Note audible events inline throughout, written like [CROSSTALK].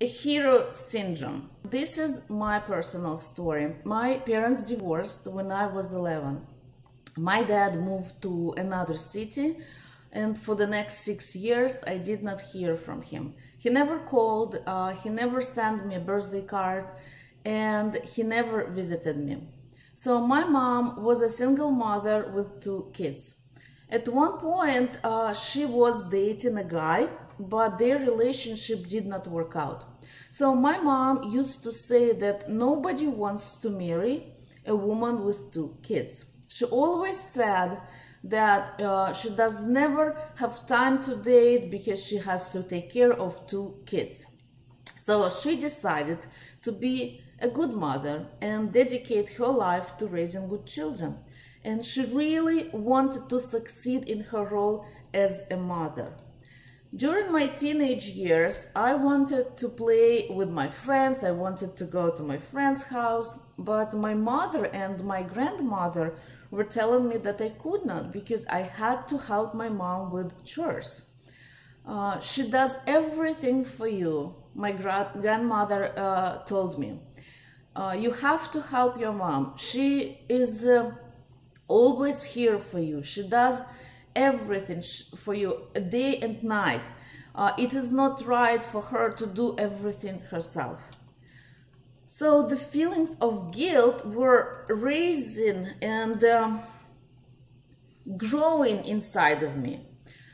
a hero syndrome. This is my personal story. My parents divorced when I was 11. My dad moved to another city, and for the next six years, I did not hear from him. He never called, uh, he never sent me a birthday card, and he never visited me. So my mom was a single mother with two kids. At one point, uh, she was dating a guy, but their relationship did not work out. So my mom used to say that nobody wants to marry a woman with two kids. She always said that uh, she does never have time to date because she has to take care of two kids. So she decided to be a good mother and dedicate her life to raising good children. And she really wanted to succeed in her role as a mother. During my teenage years, I wanted to play with my friends. I wanted to go to my friend's house, but my mother and my grandmother were telling me that I could not because I had to help my mom with chores. Uh, she does everything for you, my gra- grandmother uh, told me. Uh, you have to help your mom. She is uh, always here for you. She does everything for you day and night. Uh, it is not right for her to do everything herself. So the feelings of guilt were raising and um, growing inside of me.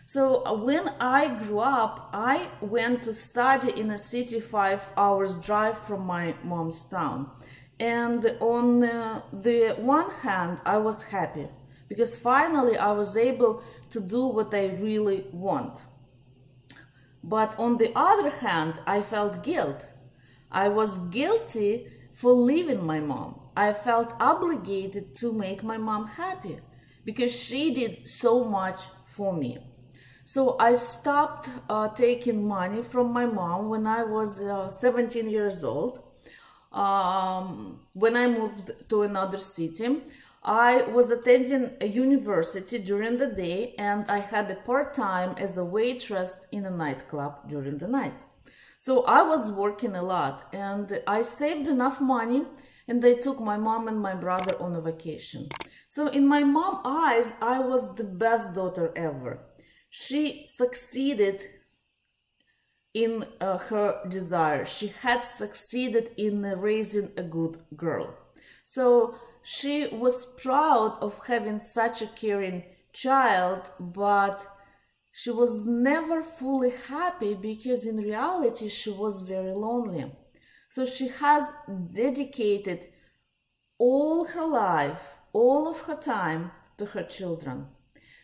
So uh, when I grew up, I went to study in a city five hours drive from my mom's town. And on uh, the one hand, I was happy because finally I was able to do what I really want. But on the other hand, I felt guilt. I was guilty for leaving my mom. I felt obligated to make my mom happy because she did so much for me. So I stopped uh, taking money from my mom when I was uh, 17 years old. Um, when I moved to another city, I was attending a university during the day and I had a part-time as a waitress in a nightclub during the night. So I was working a lot and I saved enough money and they took my mom and my brother on a vacation. So in my mom eyes, I was the best daughter ever. She succeeded in uh, her desire. She had succeeded in raising a good girl. So she was proud of having such a caring child, but she was never fully happy because in reality she was very lonely. So she has dedicated all her life, all of her time to her children.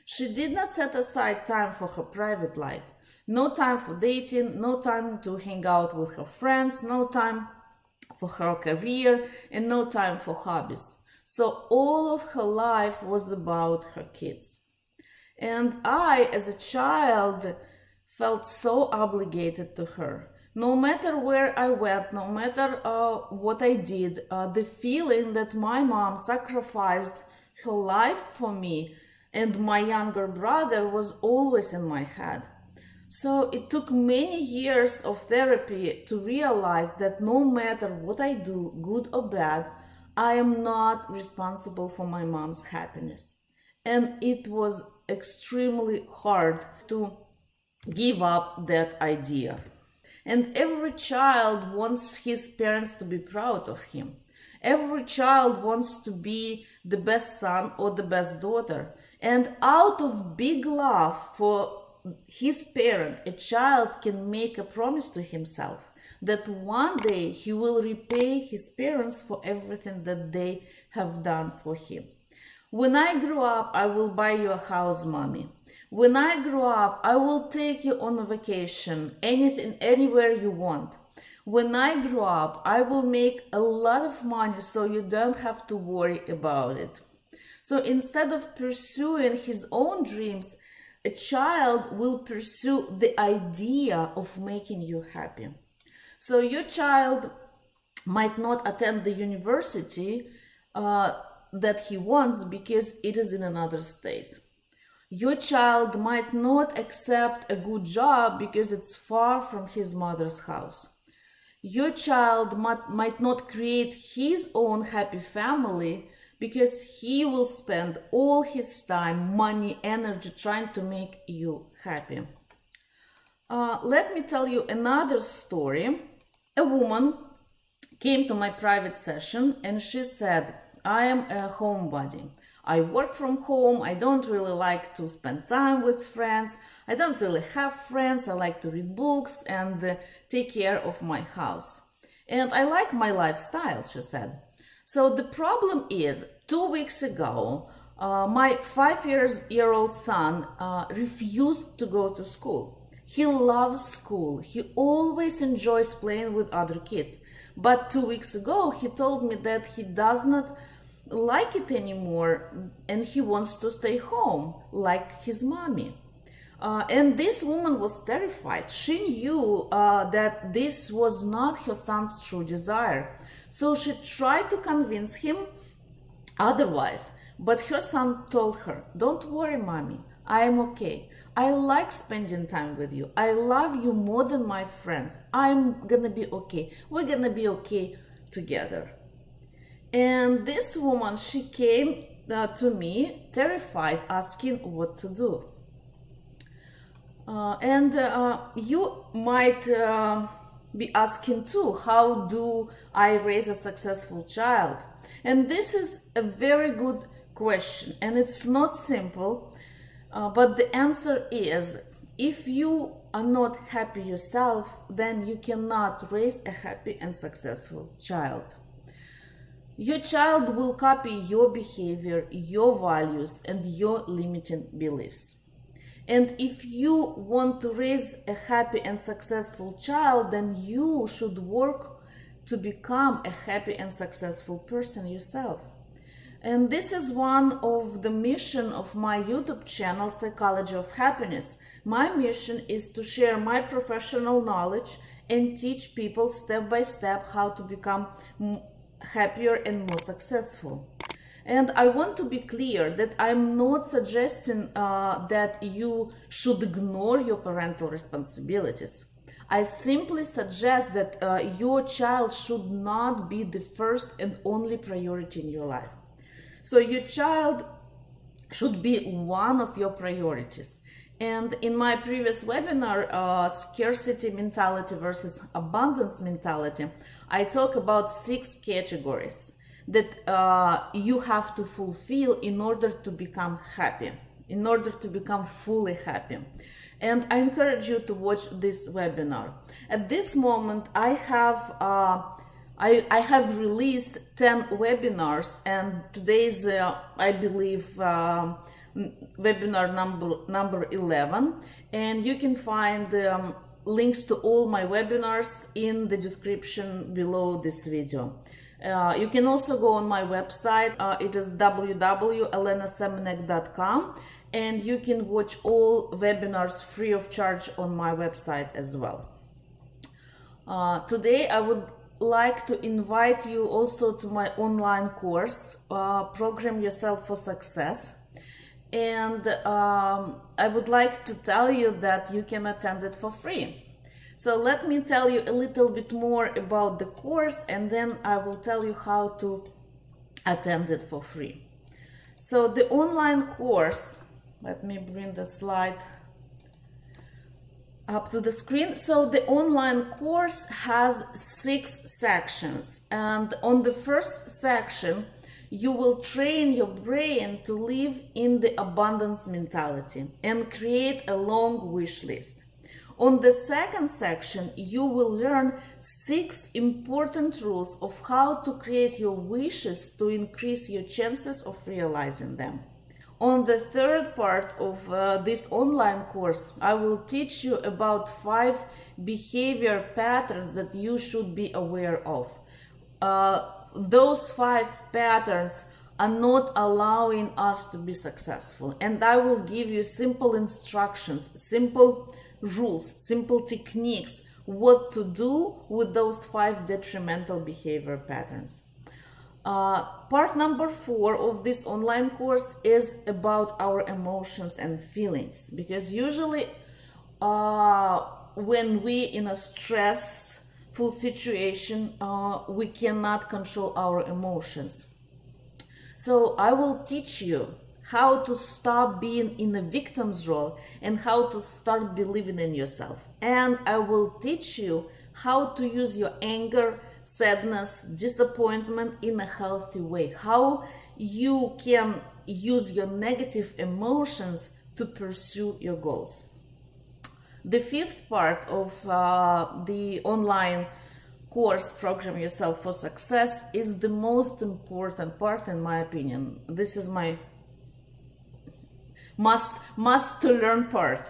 She did not set aside time for her private life. No time for dating, no time to hang out with her friends, no time for her career, and no time for hobbies. So all of her life was about her kids. And I, as a child, felt so obligated to her. No matter where I went, no matter uh, what I did, uh, the feeling that my mom sacrificed her life for me and my younger brother was always in my head. So it took many years of therapy to realize that no matter what I do, good or bad, I am not responsible for my mom's happiness. And it was extremely hard to give up that idea. And every child wants his parents to be proud of him. Every child wants to be the best son or the best daughter. And out of big love for his parent, a child can make a promise to himself that one day he will repay his parents for everything that they have done for him. When I grow up, I will buy you a house, mommy. When I grow up, I will take you on a vacation, anything, anywhere you want. When I grow up, I will make a lot of money so you don't have to worry about it. So instead of pursuing his own dreams, a child will pursue the idea of making you happy. So your child might not attend the university uh, that he wants because it is in another state. Your child might not accept a good job because it's far from his mother's house. Your child might, not create his own happy family because he will spend all his time, money, energy trying to make you happy. Uh, let me tell you another story. A woman came to my private session and she said, I am a homebody. I work from home. I don't really like to spend time with friends. I don't really have friends. I like to read books and uh, take care of my house. And I like my lifestyle, she said. So the problem is, two weeks ago, uh, my five years year old son uh, refused to go to school. He loves school. He always enjoys playing with other kids. But two weeks ago, he told me that he does not like it anymore and he wants to stay home like his mommy. Uh, and this woman was terrified. She knew uh, that this was not her son's true desire. So she tried to convince him otherwise. But her son told her, Don't worry, mommy, I am okay. I like spending time with you. I love you more than my friends. I'm gonna be okay. We're gonna be okay together. And this woman, she came uh, to me terrified, asking what to do. Uh, and uh, you might uh, be asking too, how do I raise a successful child? And this is a very good question, and it's not simple, uh, but the answer is if you are not happy yourself, then you cannot raise a happy and successful child. Your child will copy your behavior, your values, and your limiting beliefs. And if you want to raise a happy and successful child, then you should work to become a happy and successful person yourself. And this is one of the mission of my YouTube channel, Psychology of Happiness. My mission is to share my professional knowledge and teach people step by step how to become happier and more successful. And I want to be clear that I'm not suggesting uh, that you should ignore your parental responsibilities. I simply suggest that uh, your child should not be the first and only priority in your life. So your child should be one of your priorities. And in my previous webinar, uh, scarcity mentality versus abundance mentality, I talk about six categories that uh, you have to fulfill in order to become happy, in order to become fully happy. And I encourage you to watch this webinar. At this moment, I have uh, I, I have released 10 webinars and today's, uh, I believe, uh, webinar number, number 11. And you can find um, links to all my webinars in the description below this video. Uh, you can also go on my website. Uh, it is www.elenasemenek.com and you can watch all webinars free of charge on my website as well. Uh, today I would like to invite you also to my online course, uh, Program Yourself for Success. And um, I would like to tell you that you can attend it for free. So let me tell you a little bit more about the course and then I will tell you how to attend it for free. So the online course, let me bring the slide up to the screen. So the online course has six sections and on the first section you will train your brain to live in the abundance mentality and create a long wish list. On the second section, you will learn six important rules of how to create your wishes to increase your chances of realizing them. On the third part of uh, this online course, I will teach you about five behavior patterns that you should be aware of. Uh, those five patterns are not allowing us to be successful. And I will give you simple instructions, simple rules, simple techniques, what to do with those five detrimental behavior patterns. Uh, part number four of this online course is about our emotions and feelings because usually uh, when we in a stressful situation, uh, we cannot control our emotions. So I will teach you how to stop being in a victim's role and how to start believing in yourself. And I will teach you how to use your anger, sadness, disappointment in a healthy way. How you can use your negative emotions to pursue your goals. The fifth part of uh, the online course program yourself for success is the most important part in my opinion this is my must must to learn part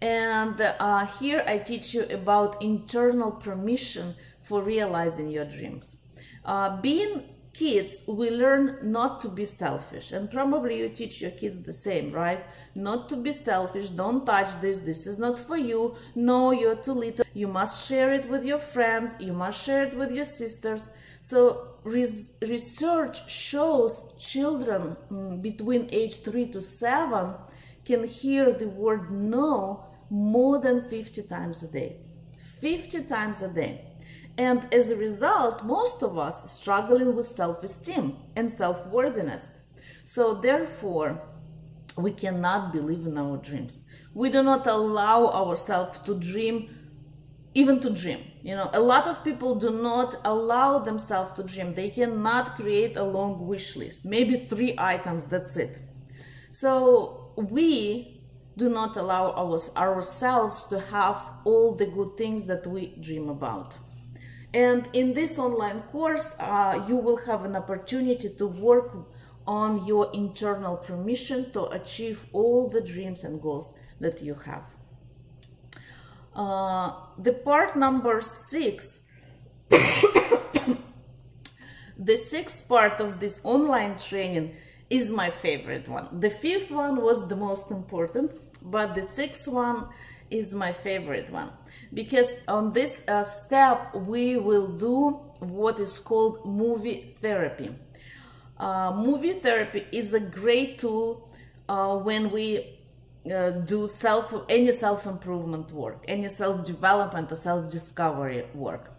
and uh, here i teach you about internal permission for realizing your dreams. Uh, being kids we learn not to be selfish and probably you teach your kids the same right? Not to be selfish don't touch this this is not for you. No you're too little. You must share it with your friends you must share it with your sisters. So res research shows children mm, between age 3 to 7 can hear the word no more than 50 times a day. 50 times a day and as a result, most of us struggling with self-esteem and self-worthiness. So therefore, we cannot believe in our dreams. We do not allow ourselves to dream, even to dream. You know, a lot of people do not allow themselves to dream. They cannot create a long wish list, maybe three items, that's it. So we do not allow our, ourselves to have all the good things that we dream about. And in this online course, uh, you will have an opportunity to work on your internal permission to achieve all the dreams and goals that you have. Uh, the part number six, [COUGHS] the sixth part of this online training is my favorite one. The fifth one was the most important, but the sixth one is my favorite one because on this uh, step we will do what is called movie therapy. Uh, movie therapy is a great tool uh, when we uh, do self any self-improvement work, any self-development or self-discovery work.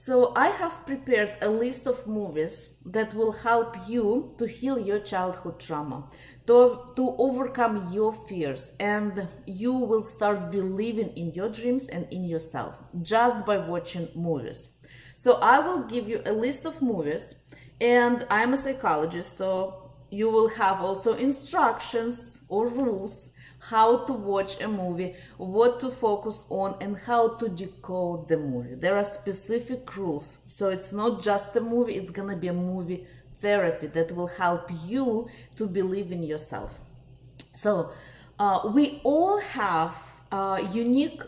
So I have prepared a list of movies that will help you to heal your childhood trauma, to, to overcome your fears, and you will start believing in your dreams and in yourself just by watching movies. So I will give you a list of movies, and I'm a psychologist, so you will have also instructions or rules how to watch a movie, what to focus on, and how to decode the movie. There are specific rules. So it's not just a movie, it's gonna be a movie therapy that will help you to believe in yourself. So uh, we all have a unique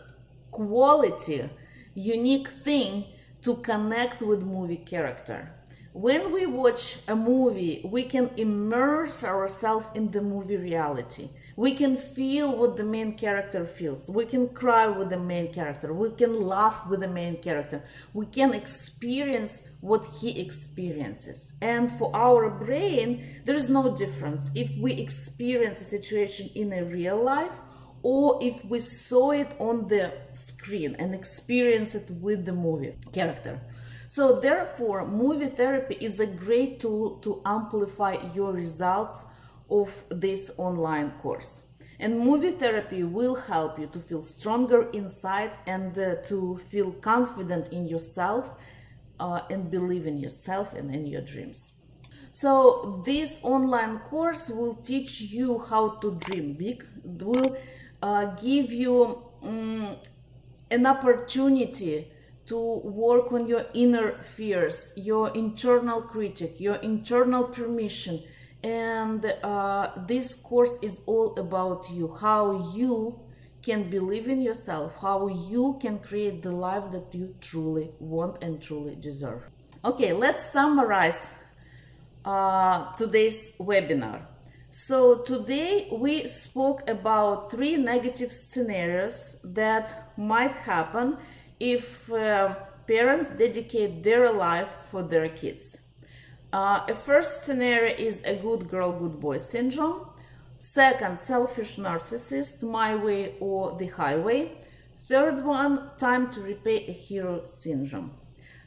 quality, unique thing to connect with movie character. When we watch a movie, we can immerse ourselves in the movie reality we can feel what the main character feels. We can cry with the main character. We can laugh with the main character. We can experience what he experiences. And for our brain, there is no difference if we experience a situation in a real life or if we saw it on the screen and experience it with the movie character. So therefore, movie therapy is a great tool to amplify your results of this online course. And movie therapy will help you to feel stronger inside and uh, to feel confident in yourself uh, and believe in yourself and in your dreams. So this online course will teach you how to dream big. It will uh, give you um, an opportunity to work on your inner fears, your internal critic, your internal permission, and uh, this course is all about you how you can believe in yourself how you can create the life that you truly want and truly deserve. Okay let's summarize uh, today's webinar. So today we spoke about three negative scenarios that might happen if uh, parents dedicate their life for their kids uh, a first scenario is a good girl, good boy syndrome. Second, selfish narcissist, my way or the highway. Third one, time to repay a hero syndrome.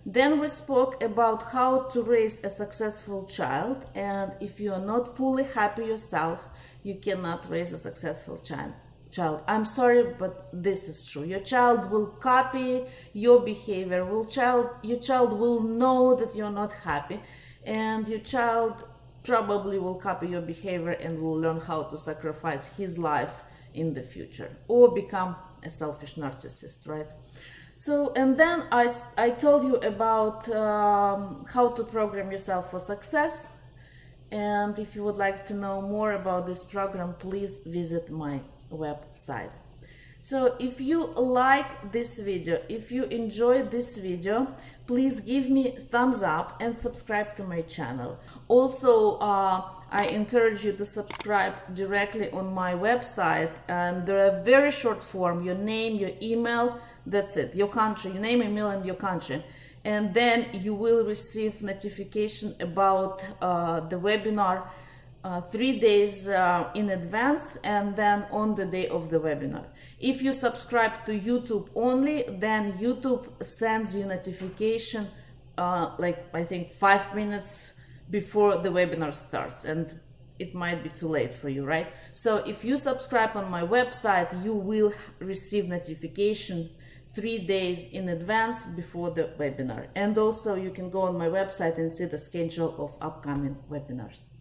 Then we spoke about how to raise a successful child, and if you are not fully happy yourself, you cannot raise a successful child. Child, I'm sorry, but this is true. Your child will copy your behavior. Will child, your child will know that you're not happy, and your child probably will copy your behavior and will learn how to sacrifice his life in the future or become a selfish narcissist, right? So, and then I, I told you about um, how to program yourself for success. And if you would like to know more about this program, please visit my website. So if you like this video, if you enjoyed this video, please give me thumbs up and subscribe to my channel. Also, uh, I encourage you to subscribe directly on my website and there are very short form, your name, your email, that's it, your country, your name, email and your country. And then you will receive notification about uh, the webinar uh, three days uh, in advance and then on the day of the webinar. If you subscribe to YouTube only, then YouTube sends you notification uh, like I think five minutes before the webinar starts and it might be too late for you, right? So if you subscribe on my website, you will receive notification three days in advance before the webinar. And also you can go on my website and see the schedule of upcoming webinars.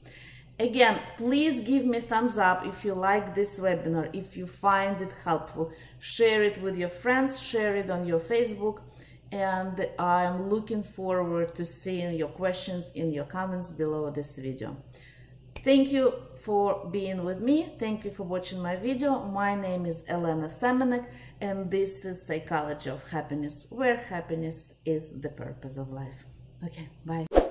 Again, please give me thumbs up if you like this webinar, if you find it helpful. Share it with your friends, share it on your Facebook, and I'm looking forward to seeing your questions in your comments below this video. Thank you for being with me. Thank you for watching my video. My name is Elena Semenek, and this is Psychology of Happiness, where happiness is the purpose of life. Okay, bye.